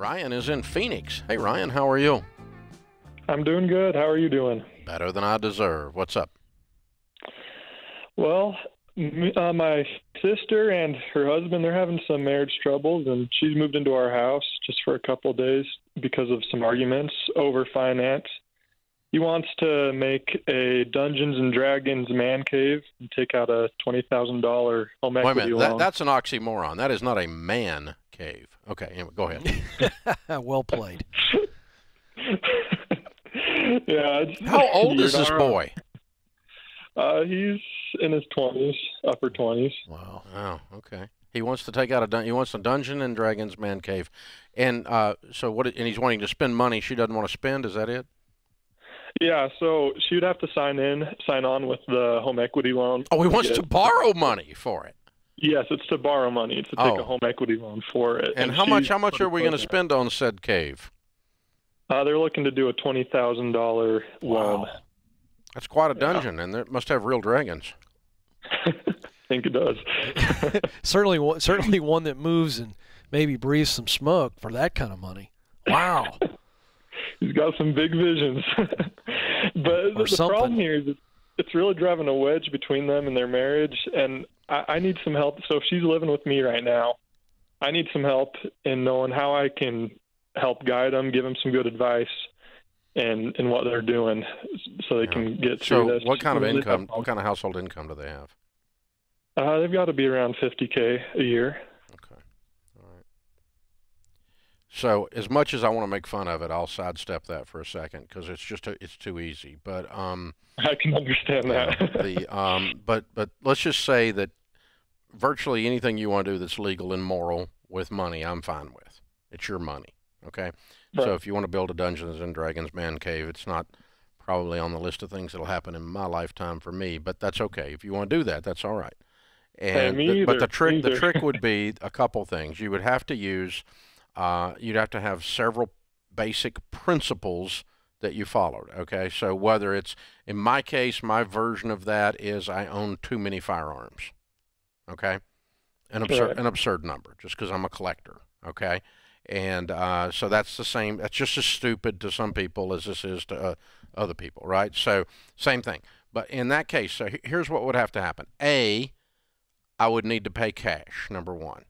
Ryan is in Phoenix. Hey, Ryan, how are you? I'm doing good. How are you doing? Better than I deserve. What's up? Well, uh, my sister and her husband they're having some marriage troubles, and she's moved into our house just for a couple of days because of some arguments over finance. He wants to make a Dungeons and Dragons man cave and take out a twenty thousand dollar home equity Wait a minute. That, that's an oxymoron. That is not a man cave. Okay, anyway, go ahead. well played. yeah. It's, How old is this boy? Uh, he's in his twenties, upper twenties. Wow. Oh, okay. He wants to take out a dun- he wants a Dungeon and Dragons man cave, and uh, so what? And he's wanting to spend money she doesn't want to spend. Is that it? Yeah, so she would have to sign in, sign on with the home equity loan. Oh, he wants to borrow money for it. Yes, it's to borrow money. It's to take Oh. a home equity loan for it. And, how much? How much are we going to spend on said cave? Uh, they're looking to do a twenty thousand dollar loan. Wow. That's quite a dungeon, and it must have real dragons. I think it does. certainly, one- certainly one that moves and maybe breathes some smoke for that kind of money. Wow. He's got some big visions. but Or the, the problem here is it- it's really driving a wedge between them and their marriage, and I, I need some help. So if she's living with me right now, I need some help in knowing how I can help guide them, give them some good advice, and and what they're doing, so they Yeah. can get through So, this. what kind of income? What kind of household income do they have? Uh, they've got to be around 50k a year. Okay. All right. So, as much as I want to make fun of it, I'll sidestep that for a second because it's just a, it's too easy. But um, I can understand Yeah, that. the um, but but let's just say that virtually anything you want to do that's legal and moral with money, I'm fine with. It's your money, okay? So if you want to build a Dungeons and Dragons man cave, it's not probably on the list of things that'll happen in my lifetime for me, but that's okay. If you want to do that, that's all right. And me the- but the trick the trick would be a couple things. You would have to use uh, you'd have to have several basic principles that you followed. Okay, so whether it's in my case, my version of that is I own too many firearms. Okay, an absurd an absurd number just because I'm a collector. Okay, and uh, so that's the same. That's just as stupid to some people as this is to uh, other people, right? So same thing. But in that case, so here's what would have to happen. A, I would need to pay cash. Number one.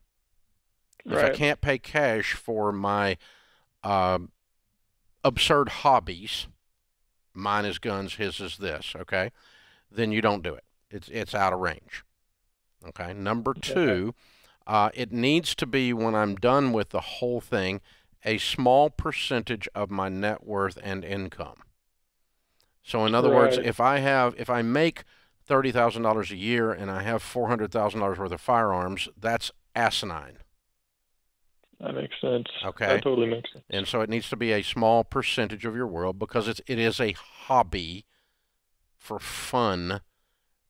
If I can't pay cash for my um absurd hobbies, mine is guns, his is this, okay? Then you don't do it. It's it's out of range. Okay. Number two, uh, it needs to be when I'm done with the whole thing, a small percentage of my net worth and income. So in other words, if I have if I make thirty thousand dollars a year and I have four hundred thousand dollars worth of firearms, that's asinine. That makes sense. Okay. That totally makes sense. And so it needs to be a small percentage of your world because it's it is a hobby for fun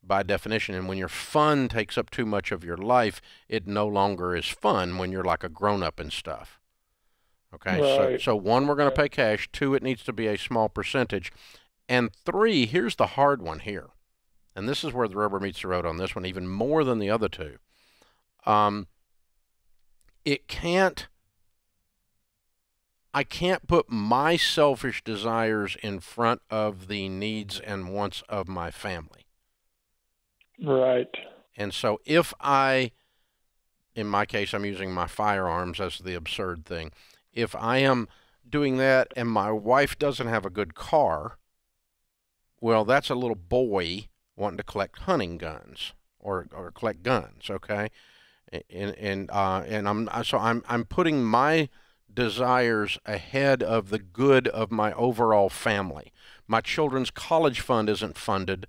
by definition. And when your fun takes up too much of your life, it no longer is fun when you're like a grown up and stuff. Okay, so Right. so one, we're going to pay cash. Two, it needs to be a small percentage. And three, here's the hard one here. And this is where the rubber meets the road on this one, even more than the other two. Um, it can't I can't put my selfish desires in front of the needs and wants of my family. Right. And so if I, in my case, I'm using my firearms as the absurd thing. If I am doing that and my wife doesn't have a good car, well, that's a little boy wanting to collect hunting guns or, or collect guns, okay? And and uh, and I'm so I'm I'm putting my desires ahead of the good of my overall family. My children's college fund isn't funded,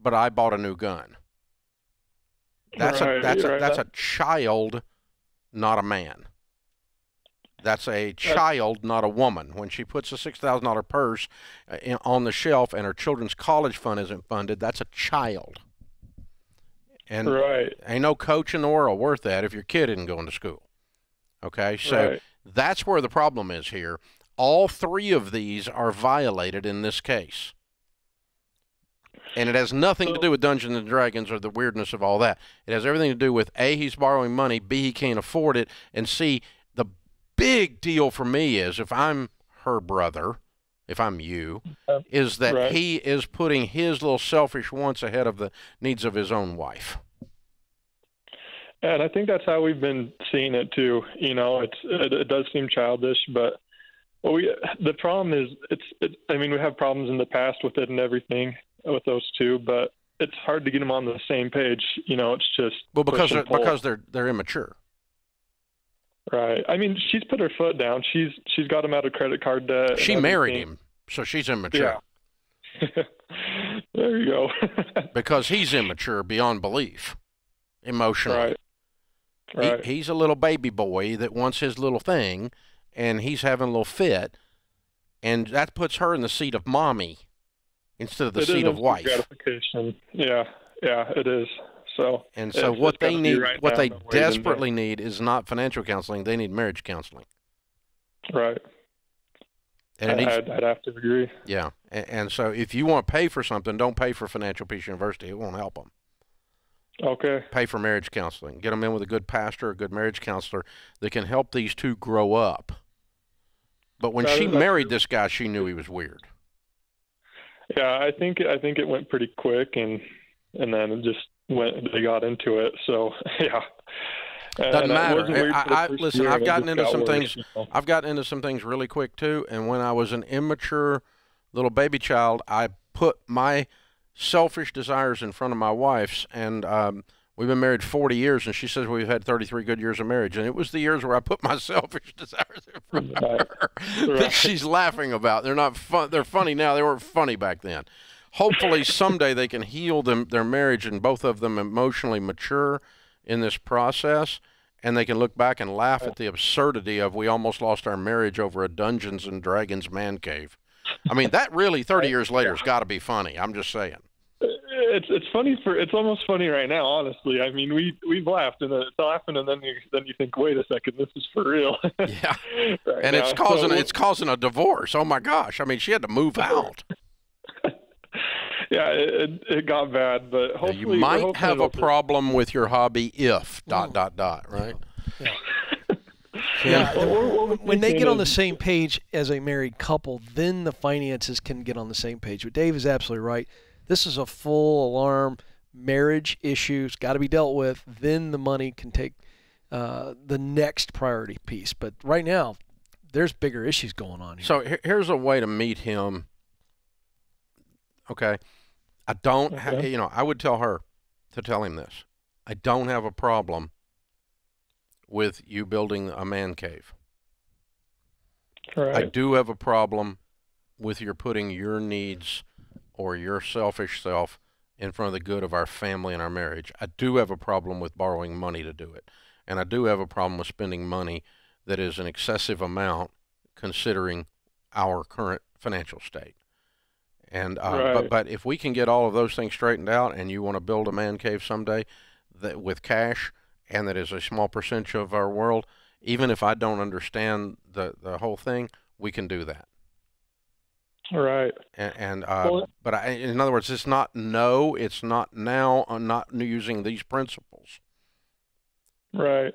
but I bought a new gun. That's a that's a right. that's a child, not a man. That's a child, not a woman. When she puts a six thousand dollar purse uh, on the shelf and her children's college fund isn't funded, that's a child. And right. ain't no coach in the world worth that if your kid isn't going to school. Okay, so Right. that's where the problem is here. All three of these are violated in this case. And it has nothing to do with Dungeons and Dragons or the weirdness of all that. It has everything to do with A, he's borrowing money, B, he can't afford it, and C, the big deal for me is if I'm her brother, if I'm you, Uh, is that right. he is putting his little selfish wants ahead of the needs of his own wife. And I think that's how we've been seeing it too. You know, it's it, it does seem childish, but well, we the problem is it's it, I mean we have problems in the past with it and everything with those two, but it's hard to get them on the same page. You know, it's just Well, because they're, because they're they're immature. Right. I mean, she's put her foot down. She's she's got him out of credit card debt. She married him, so she's immature Yeah. there you go. because he's immature beyond belief, emotionally. right. He- Right. he's a little baby boy that wants his little thing, and he's having a little fit, and that puts her in the seat of mommy instead of the It seat of wife. Gratification. Yeah. Yeah. It is. So. And so what they need, right what they no way than desperately need, is not financial counseling. They need marriage counseling. Right. And I, needs, I'd, I'd have to agree. yeah. And, and so if you want to pay for something, don't pay for Financial Peace University. It won't help them. Okay. Pay for marriage counseling. Get them in with a good pastor, a good marriage counselor that can help these two grow up. But when That she married this guy, she knew he was weird. Yeah, I think I think it went pretty quick, and and then it just went. They got into it. So yeah. Doesn't and matter. I, I listen. I've gotten into got some worse, things- you know. I've gotten into some things really quick too. And when I was an immature little baby child, I put my selfish desires in front of my wife's. And um, we've been married 40 years, and she says we've had 33 good years of marriage. And it was the years where I put my selfish desires in front of Right. her that Right. she's laughing about. They're not fun. They're funny now. They weren't funny back then. Hopefully, someday they can heal them their marriage and both of them emotionally mature in this process and they can look back and laugh at the absurdity of we almost lost our marriage over a Dungeons and Dragons man cave. I mean, that really 30 years later has got to be funny. I'm just saying. Uh, it's it's funny for it's almost funny right now. Honestly, I mean we we've laughed and then it's laughing, and then you then you think, wait a second, this is for real. Yeah. Right And it's causing So, it's causing a divorce. Oh my gosh. I mean, she had to move out. Yeah, it, it, it got bad, but Now, hopefully you might hoping have a it'll problem with your hobby if dot Mm. dot dot, right? Yeah, Well, we're- what we're when they get on the same page as a married couple, then the finances can get on the same page. But Dave is absolutely right. This is a full alarm marriage issue. It's got to be dealt with. Then the money can take uh, the next priority piece. But right now, there's bigger issues going on here. So here's a way to meet him. Okay. I don't, ha- you know, I would tell her to tell him this. I don't have a problem with you building a man cave. I do have a problem with your putting your needs or your selfish self in front of the good of our family and our marriage. I do have a problem with borrowing money to do it. And I do have a problem with spending money that is an excessive amount considering our current financial state. And uh, but but if we can get all of those things straightened out, and you want to build a man cave someday, that with cash, and that is a small percentage of our world, even if I don't understand the the whole thing, we can do that. Right. And, and uh, Well- but I, in other words, it's not no, it's not now. I'm not using these principles. Right.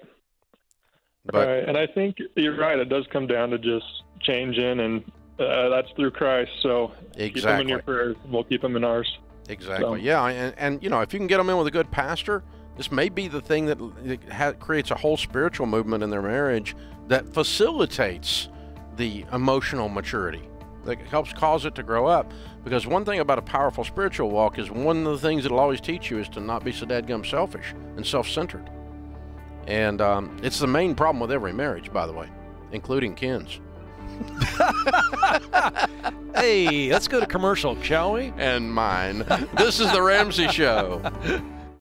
But right. And I think you're right. It does come down to just changing, and uh, that's through Christ. So keep them in your prayers. We'll keep them in ours. exactly, so- yeah. And and you know, if you can get them in with a good pastor, this may be the thing that, that creates a whole spiritual movement in their marriage that facilitates the emotional maturity that helps cause it to grow up. Because one thing about a powerful spiritual walk is one of the things it'll always teach you is to not be so dadgum selfish and self-centered. And um, it's the main problem with every marriage, by the way, including Ken's hey, let's go to commercial, shall we? and mine. this is the Ramsey Show.